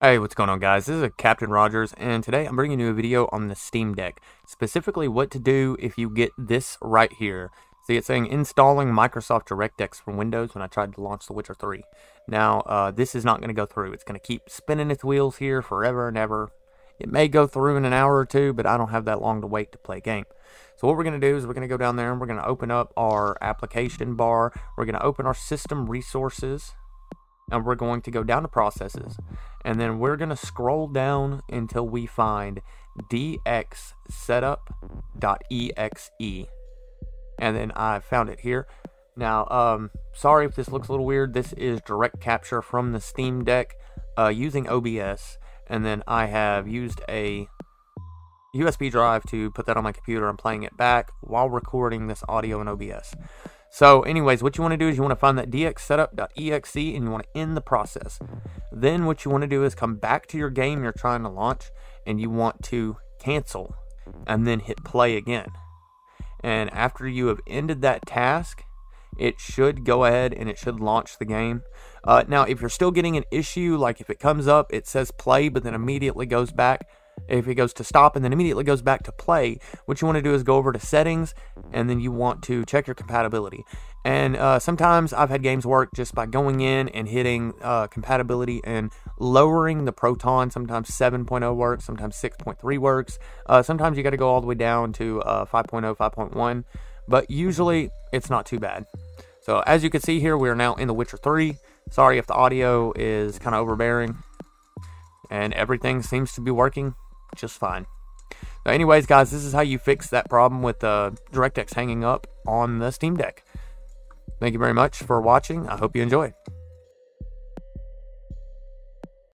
Hey, what's going on guys? This is Captain Rogers and today I'm bringing you a video on the Steam Deck. Specifically what to do if you get this right here. See it's saying installing Microsoft DirectX for Windows when I tried to launch The Witcher 3. Now uh, this is not going to go through. It's going to keep spinning its wheels here forever and ever. It may go through in an hour or two but I don't have that long to wait to play a game. So what we're going to do is we're going to go down there and we're going to open up our application bar. We're going to open our system resources and we're going to go down to processes. And then we're going to scroll down until we find dxsetup.exe and then I found it here. Now um sorry if this looks a little weird. This is direct capture from the Steam Deck uh, using OBS and then I have used a USB drive to put that on my computer I'm playing it back while recording this audio in OBS so anyways, what you want to do is you want to find that dxsetup.exe and you want to end the process. Then what you want to do is come back to your game you're trying to launch and you want to cancel and then hit play again. And after you have ended that task, it should go ahead and it should launch the game. Uh, now, if you're still getting an issue, like if it comes up, it says play, but then immediately goes back, if it goes to stop and then immediately goes back to play, what you want to do is go over to settings and then you want to check your compatibility. And uh, sometimes I've had games work just by going in and hitting uh, compatibility and lowering the Proton. Sometimes 7.0 works, sometimes 6.3 works. Uh, sometimes you got to go all the way down to uh, 5.0, 5.1, but usually it's not too bad. So as you can see here, we are now in The Witcher 3. Sorry if the audio is kind of overbearing and everything seems to be working just fine. So anyways, guys, this is how you fix that problem with uh, DirectX hanging up on the Steam Deck. Thank you very much for watching. I hope you enjoy.